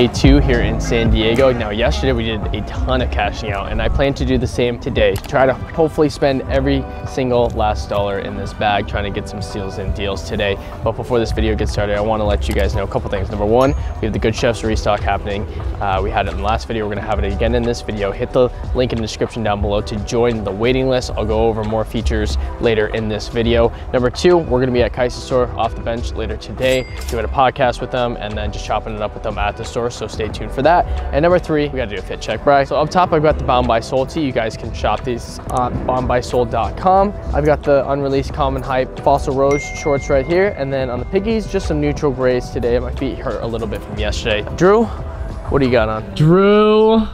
day two here in San Diego. Now, yesterday we did a ton of cashing out, and I plan to do the same today. Try to hopefully spend every single last dollar in this bag, trying to get some steals and deals today. But before this video gets started, I want to let you guys know a couple things. Number one, we have the Good Chefs restock happening. Uh, we had it in the last video. We're going to have it again in this video. Hit the link in the description down below to join the waiting list. I'll go over more features later in this video. Number two, we're going to be at Kai's Store off the bench later today, doing a podcast with them, and then just chopping it up with them at the store. So stay tuned for that. And number three, we got to do a fit check, Bry. So up top, I've got the Bound by Soul tee. You guys can shop these on boundbysoul.com. I've got the unreleased Common Hype Fossil Rose shorts right here. And then on the piggies, just some neutral grays today. My feet hurt a little bit from yesterday. Drew, what do you got on? Drew,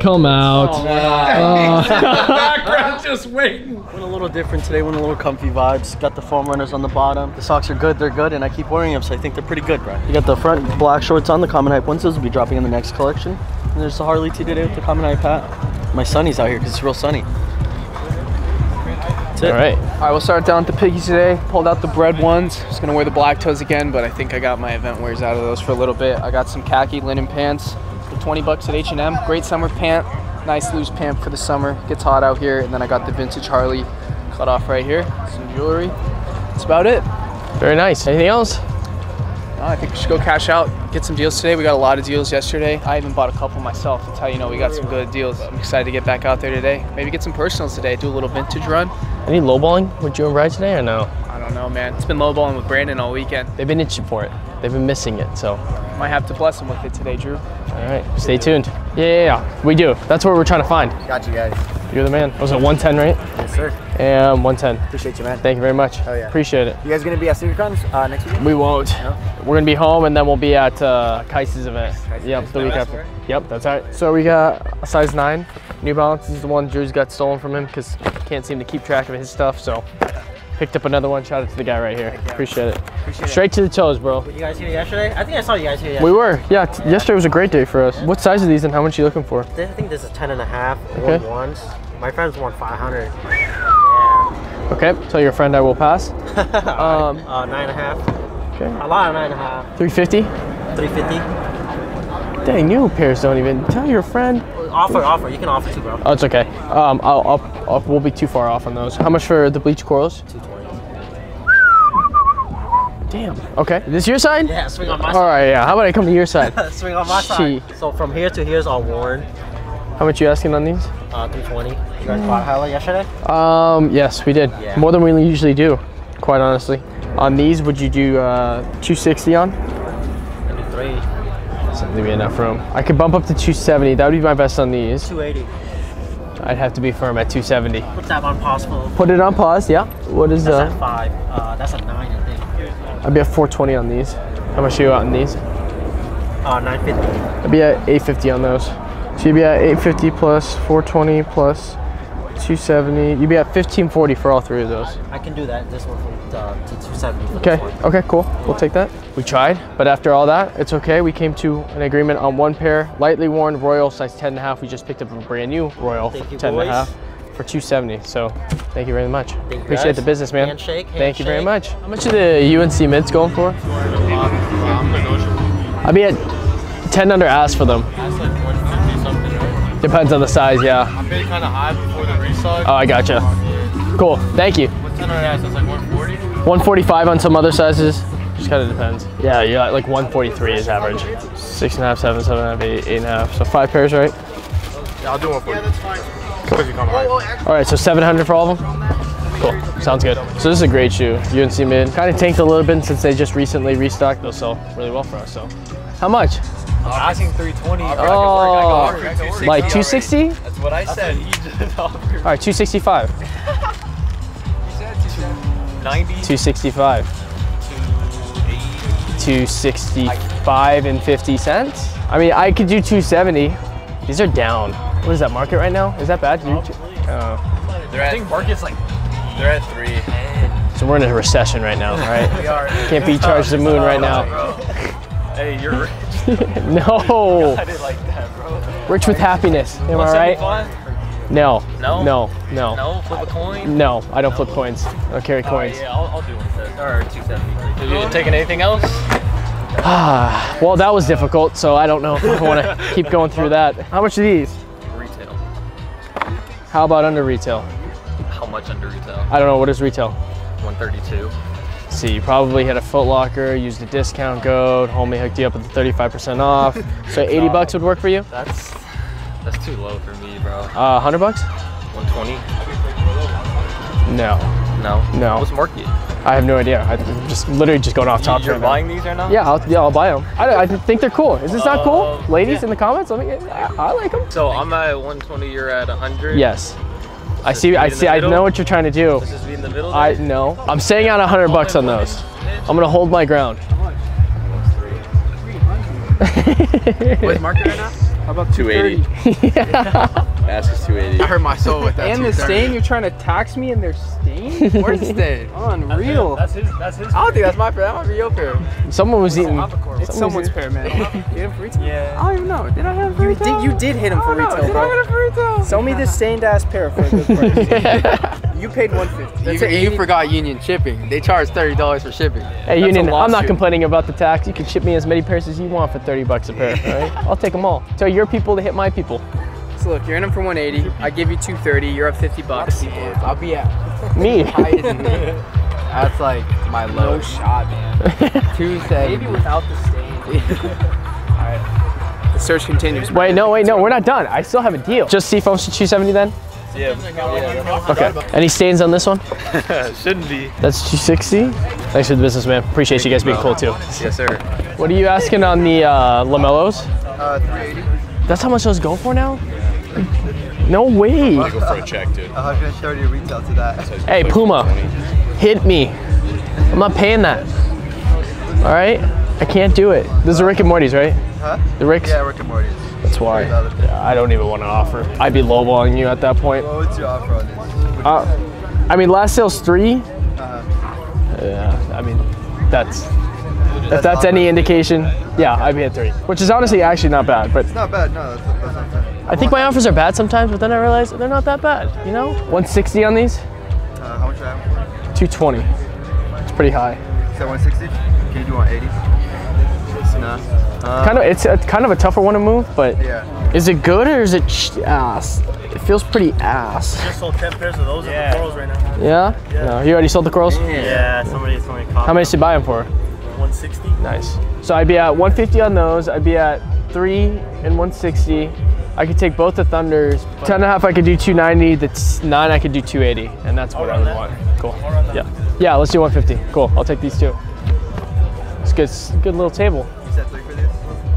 come out. Oh, Uh, Background just waiting. Went a little different today, went a little comfy vibes. Got the foam runners on the bottom. The socks are good, they're good, and I keep wearing them, so I think they're pretty good, bro. You got the front black shorts on, the Common Hype ones. Those will be dropping in the next collection. And there's the Harley tee today with the Common Hype hat. My sunny's out here because it's real sunny. That's it. All right. All right, we'll start down with the piggies today. Pulled out the bread ones. Just gonna wear the black toes again, but I think I got my event wears out of those for a little bit. I got some khaki linen pants for 20 bucks at H&M. Great summer pant. Nice loose pant for the summer. Gets hot out here. And then I got the vintage Harley cut off right here. Some jewelry. That's about it. Very nice. Anything else? No, I think we should go cash out, get some deals today. We got a lot of deals yesterday. I even bought a couple myself. That's how you know we got some good deals. I'm excited to get back out there today. Maybe get some personals today. Do a little vintage run. Any lowballing with you and Bry today or no? I don't know, man. It's been lowballing with Brandon all weekend. They've been itching for it. They've been missing it, so. Might have to bless him with it today, Drew. All right, stay tuned. Yeah, yeah, yeah, we do. That's what we're trying to find. Got you guys. You're the man. Was it 110, right? Yes, sir. And 110. Appreciate you, man. Thank you very much. Hell yeah. Appreciate it. You guys gonna be at SneakerCon uh, next weekend? We won't. No? We're gonna be home and then we'll be at uh, Kai's event. Yep, the week after. Yep, that's right. So we got a size nine. New Balance is the one Drew's got stolen from him because can't seem to keep track of his stuff. So picked up another one. Shout out to the guy right here. Appreciate it. Appreciate it. Straight to the toes, bro. You guys here yesterday? I think I saw you guys here yesterday. We were. Yeah, t- yesterday was a great day for us. What size are these and how much are you looking for? I think this is 10 and a half. Okay. One ones. My friends want 500. Yeah. Okay, tell your friend I will pass. Um, uh, nine and a half. Okay. A lot of nine and a half. 350? 350. Dang, new pairs don't even. Tell your friend. Offer, offer. You can offer too, bro. Oh, it's okay. Um, I'll, I'll, I'll, we'll be too far off on those. How much for the bleach corals? 220. Damn. Okay. This your side? Yeah, swing on my side. All right. Yeah. How about I come to your side? swing on my side. So from here to here is all worn. How much you asking on these? Uh, 320. You guys bought highlight yesterday? Um, yes, we did. Yeah. More than we usually do, quite honestly. On these, would you do uh, 260 on? Maybe three. So leave me enough room. I could bump up to 270. That would be my best on these. 280. I'd have to be firm at 270. Put that on possible. Put it on pause. Yeah. What is That's uh? five. Uh, that's a nine, I think. I'd be at 420 on these. How much are you out on these? Uh, 950. I'd be at 850 on those. So you'd be at 850 plus 420 plus 270. You'd be at 1540 for all three of those. I can do that. This one uh, to 270. Okay, okay, cool. We'll take that. We tried, but after all that, it's okay. We came to an agreement on one pair, lightly worn Royal size 10 and a half. We just picked up a brand new Royal Thank you, 10 and a half for 270. So thank you very much. you, Appreciate guys. the business, man. Handshake, Thank you very much. How much are the UNC mids going for? I'd be at 10 under ask for them. That's like 150 something, right? Depends on the size, yeah. I paid kind of high before the restock. Oh, I gotcha. Cool. Thank you. What's 10 on ass? That's like 140. 145 on some other sizes. Just kind of depends. Yeah, yeah, like 143 is average. Six and a half, seven, seven and a half, eight, eight and a half. So five pairs, right? Yeah, I'll do 140. Yeah, that's fine. Because you come high. All right, so 700 for all of them? Cool, sounds good. So this is a great shoe, UNC mid. Kind of tanked a little bit since they just recently restocked. They'll sell really well for us, so. How much? I'm asking 320. Oh, like 260? That's what I said. He just offered right, 265. 90. 265. 265 and 50 cents. I mean, I could do 270. These are down. What is that market right now? Is that bad? You- Oh. They're at, I think market's like, they're at 3. So we're in a recession right now, right? We are. Can't be charged the moon right now. Hey, you're rich. No, I didn't like that, bro. rich with happiness. Am I right? No, No? no, no, No, flip a coin. no. I don't flip coins. I don't carry All right, coins. yeah, I'll, I'll do 170 or 270. You taking anything else? Ah, well, that was difficult, so I don't know if I want to keep going through that. How much are these? Retail. How about under retail? How much under retail? I don't know. What is retail? 132. See, you probably hit a Foot Locker, used a discount code, homie hooked you up with the 35% off. So 80 bucks would work for you? That's that's too low for me, bro. Uh, 100 bucks? 120? No, No. No. What's market? I have no idea. I'm just literally just going off top You're right now. buying these right now? Yeah, I'll, yeah, I'll buy them. I, I think they're cool. Is this not cool? Um, Ladies in the comments, let me. I, I like them. So I'm at 120. You're at 100. Yes, I see. I see. I know what you're trying to do. Let's just be in the middle. I know. I'm staying out 100 bucks on those. I'm gonna hold my ground. What's market right now? How about 280. 230? Ask is 280. I hurt my soul with that. And the stain, you're trying to tax me and their stain? Where's the stain? Unreal. That's his. That's his. I don't think that's my pair. That might be your pair. Someone was eating. It's someone's pair, man. you hit him for retail? Yeah. I don't even know. Did I have him for You did, you did hit him for oh, I don't Did. I hit him for retail? Sell me this stained ass pair for a good price. You paid 150. That's You, an you forgot Union shipping. They charge thirty dollars for shipping. Hey, That's Union, I'm not complaining about the tax. You can ship me as many pairs as you want for 30 bucks a pair. All right, I'll take them all. Tell your people to hit my people. So look, you're in them for 180. I give you 230. You're up 50 bucks. I'll be at. Me. That's like my low shot, man. Two Maybe without the stain. The search continues. Wait, no, wait, no, we're not done. I still have a deal. Just Seafoams to 270 then? Yeah. Okay. Any stains on this one? Shouldn't be. That's 260. Thanks for the business, man. Appreciate you guys being cool too. Yes, sir. What are you asking on the uh, LaMelos? Uh, 380. That's how much those go for now? No way. Go for a check, dude. 130 retail to that. Hey, Puma, hit me. I'm not paying that. All right? I can't do it. This is Rick and Morty's, right? Huh? The Ricks? Yeah, Rick and Morty's. That's why. I don't even want to offer. I'd be lowballing you at that point. What would you offer on this? Uh, I mean, last sale's three. Uh-huh. Yeah, I mean, that's if that's any indication. Yeah, I'd be at three, which is honestly actually not bad. But it's Not bad, no, that's, that's not bad. I think my offers are bad sometimes, but then I realize they're not that bad. You know, 160 on these, Uh, how much do I have? 220. It's pretty high. You said 160? Can you do 180? Nah. Uh, Kind of, it's a, kind of a tougher one to move, but Yeah. is it good or is it sh- ass? It feels pretty ass. Just sold 10 pairs of those at the corals right now. Yeah. No, you already sold the corals. Yeah, somebody, somebody caught How much did you buy them for? 160. Nice. So I'd be at 150 on those. I'd be at three and 160. I could take both the Thunders. Ten and a half, I could do 290. The t- nine, I could do 280, and that's what I would want. Cool. Yeah. Yeah. Let's do 150. Cool. I'll take these two. It's good. It's a good little table.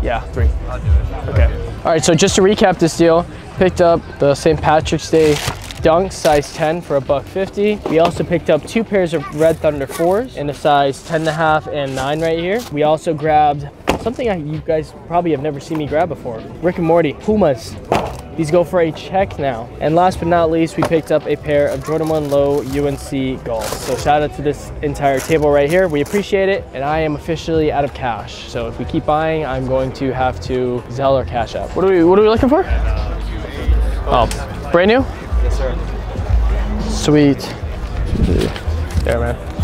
Yeah, three. I'll do it. Okay. All right. So just to recap this deal, picked up the St. Patrick's Day Dunk size 10 for a buck 50. We also picked up two pairs of Red Thunder 4s in a size 10 and a half and 9 right here. We also grabbed something I, you guys probably have never seen me grab before. Rick and Morty, Pumas. These go for a check now. And last but not least, we picked up a pair of Jordan 1 Low UNC Golf. So shout out to this entire table right here. We appreciate it. And I am officially out of cash. So if we keep buying, I'm going to have to Zelle or Cash App. What are we, what are we looking for? Oh, brand new? Yes, sir. Sweet. There, man.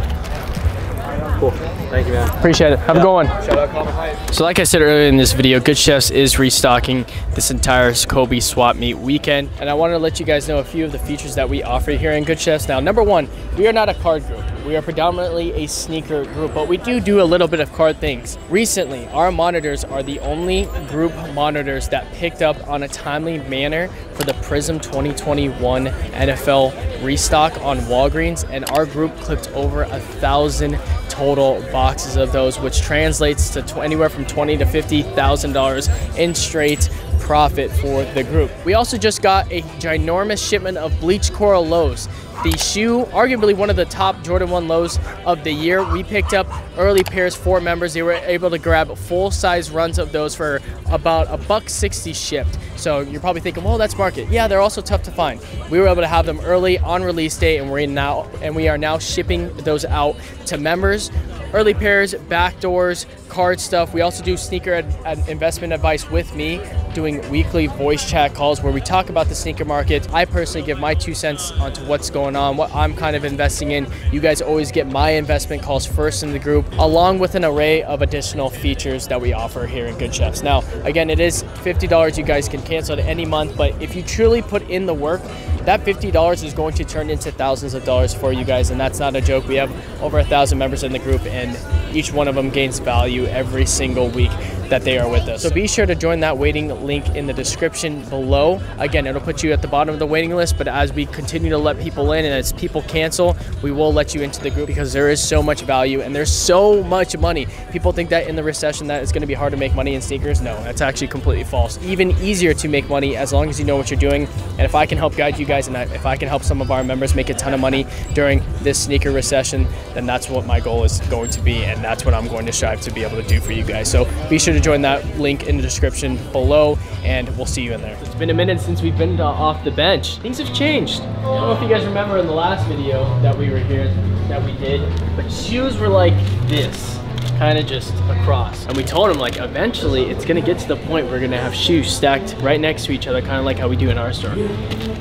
Cool. Thank you, man. Appreciate it. Have a good one. Shout out Common Hype. So like I said earlier in this video, Good Chefs is restocking this entire Kobey swap meet weekend. And I wanted to let you guys know a few of the features that we offer here in Good Chefs. Now, number one, we are not a card group. We are predominantly a sneaker group, but we do do a little bit of card things. Recently, our monitors are the only group monitors that picked up on a timely manner for the Prizm 2021 NFL restock on Walgreens, and our group clipped over a thousand total boxes of those, which translates to anywhere from twenty to fifty thousand dollars in straight profit for the group. We also just got a ginormous shipment of bleach coral lows. The shoe, arguably one of the top Jordan 1 lows of the year. We picked up early pairs for members. They were able to grab full size runs of those for about a buck 60 shipped. So you're probably thinking, well, that's market. Yeah, they're also tough to find. We were able to have them early on release day, and we're now and we are now shipping those out to members. Early pairs, back doors, card stuff. We also do sneaker ad- ad- investment advice with me, doing weekly voice chat calls where we talk about the sneaker market. I personally give my two cents onto what's going on, what I'm kind of investing in. You guys always get my investment calls first in the group, along with an array of additional features that we offer here in Good Chefs. Now, again, it is $50 you guys can cancel at any month, but if you truly put in the work, that $50 is going to turn into thousands of dollars for you guys, and that's not a joke. We have over a thousand members in the group, and each one of them gains value every single week that they are with us. So be sure to join that waiting link in the description below. Again, it'll put you at the bottom of the waiting list, but as we continue to let people in and as people cancel, we will let you into the group because there is so much value and there's so much money. People think that in the recession that it's going to be hard to make money in sneakers. No, that's actually completely false. Even easier to make money as long as you know what you're doing. And if I can help guide you guys and I- if I can help some of our members make a ton of money during this sneaker recession, then that's what my goal is going to be and that's what I'm going to strive to be able to do for you guys. So be sure to join that link in the description below and we'll see you in there. It's been a minute since we've been off the bench. Things have changed. I don't know if you guys remember in the last video that we were here that we did, but shoes were like this kind of just across. And we told him like eventually it's gonna get to the point where we're gonna have shoes stacked right next to each other, kind of like how we do in our store.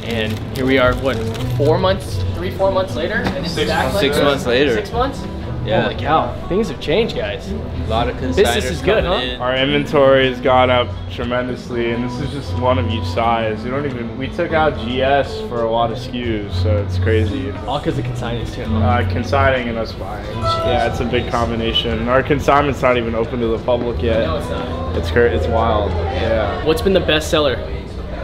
And here we are, what, four months, three, four months later? And it's stacked like Six months later. Six months? Yeah. Holy cow, things have changed, guys. A lot of consigners Business is good, huh? in. Our inventory has gone up tremendously, and this is just one of each size. We don't even. We took out GS for a lot of SKUs, so it's crazy. All because of consignments too. Uh, consigning and us buying. Yeah, it's a big combination. Our consignment's not even open to the public yet. No, it's not. It's cra- It's wild. Yeah. What's been the best seller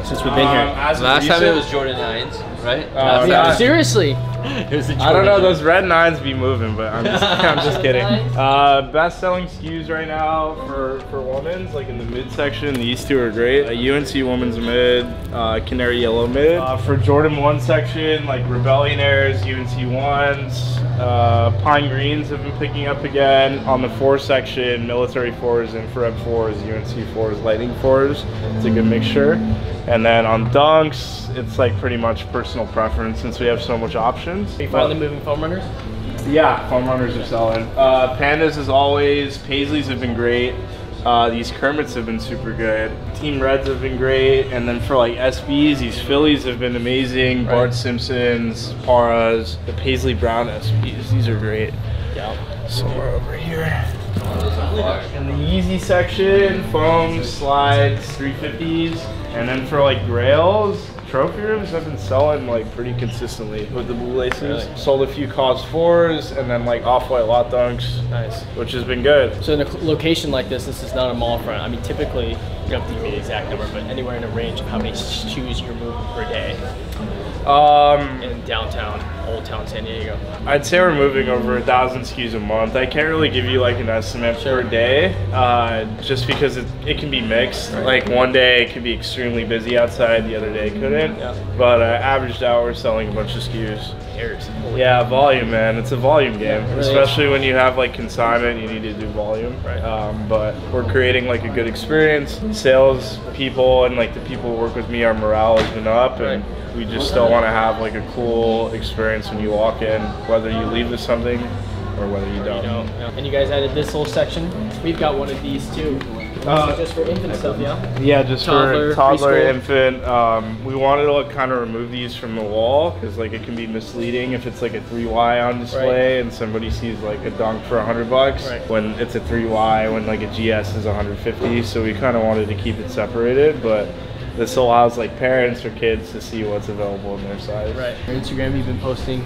since we've been Um, here? as of Last time it was Jordan 9s, right? Oh, Last yeah. Seriously. I don't know. Those red nines be moving, but I'm just, I'm just kidding. Uh, best selling SKUs right now for for women's, like in the mid section, these two are great. Uh, UNC women's mid, uh, Canary Yellow mid. Uh, for Jordan one section, like Rebellionaires, UNC ones, uh, Pine Greens have been picking up again. On the four section, military fours, infrared fours, UNC fours, lightning fours. It's a good mixture. And then on dunks, it's like pretty much personal preference since we have so much options. Are you finally moving foam runners? Yeah, foam runners are selling. Uh, pandas as always. Paisleys have been great. Uh, these Kermits have been super good. Team Reds have been great. And then for like SBs, these Phillies have been amazing. Bart Simpsons, Parras, the Paisley Brown SBs. These are great. Yeah. Somewhere over here. In the Yeezy section, foams, slides, 350s. And then for like grails, trophy rooms have been selling like pretty consistently with the blue laces. Really? Sold a few KAWS fours and then like off-white lot dunks, Nice. which has been good. So in a location like this, this is not a mall front. I mean, typically, you don't have to give me the exact number, but anywhere in a range of how many shoes you're moving per day Um, in downtown, Old Town San Diego. I'd say we're moving over a thousand SKUs a month. I can't really give you like an estimate Sure. per day, uh, just because it, it can be mixed. Like one day it could be extremely busy outside, the other day it couldn't. Yeah. But uh, averaged out, we're selling a bunch of SKUs. Yeah, volume, man. It's a volume game, really especially when you have like consignment. You need to do volume. Right. Um, but we're creating like a good experience. Sales people and like the people who work with me, our morale has been up, and we just still want to have like a cool experience when you walk in, whether you leave with something or whether you You don't. know, yeah. And you guys added this whole section. We've got one of these too. Uh, just for infant stuff, yeah? Yeah, just Toddler, for toddler, preschool. infant. Um, we wanted to like, kind of remove these from the wall because like it can be misleading if it's like a 3Y on display and somebody sees like a dunk for 100 bucks Right. when it's a 3Y when like a GS is 150. So we kind of wanted to keep it separated, but this allows like parents or kids to see what's available in their size. Right. Instagram, you've been posting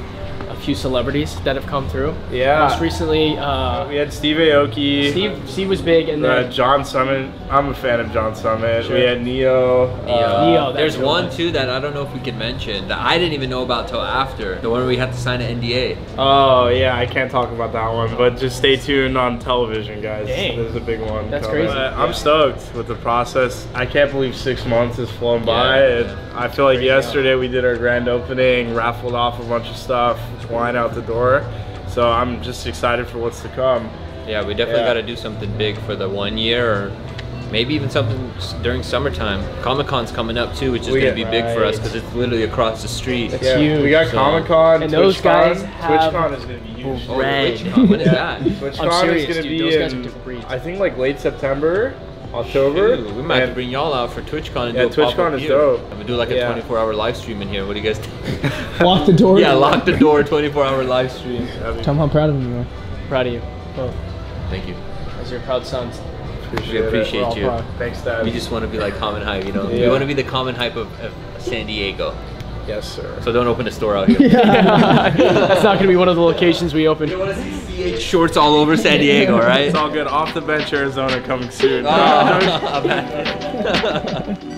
a few celebrities that have come through. Yeah. Most recently, uh, We had Steve Aoki. Steve, Steve was big, and Uh, John Summit. I'm a fan of John Summit. Sure. We had Neo. uh, Neo, There's one one. too that I don't know if we can mention that I didn't even know about till after. The one we had to sign an NDA. Oh yeah, I can't talk about that one, but just stay tuned on television, guys. Dang. There's a big one. That's coming. crazy. But I'm stoked with the process. I can't believe six months has flown by. Yeah. I feel like Crazy. yesterday we did our grand opening, raffled off a bunch of stuff, wine out the door. So I'm just excited for what's to come. Yeah, we definitely Yeah. got to do something big for the one year or Maybe even something during summertime. Comic Con's coming up too, which is going to get- be big for us because it's literally across the street. That's Yeah, huge. we got So- Comic Con, And those guys have TwitchCon is gonna be huge. Oh, Ray. TwitchCon, when is that? TwitchCon I'm serious, is gonna be Those guys are in. I think like late September, October. Ooh, we might have to bring y'all out for TwitchCon and Yeah, do a pop-up TwitchCon is here. dope. I'm gonna do like a Yeah. 24 hour live stream in here. What do you guys think? Lock the door. yeah, lock the door, 24 hour live stream. That'd be- Tell him how proud of him you are. Proud of you. Both. Oh. Thank you. As your proud sons. We appreciate it. appreciate you. proud. Thanks, Dad. We just want to be like common hype, you know. We want to be the common hype of, of San Diego. Yes, sir. So don't open a store out here. That's not gonna be one of the locations we open. You want to see CH shorts all over San Diego, right? It's all good. Off the bench, Arizona coming soon. Oh, imagine.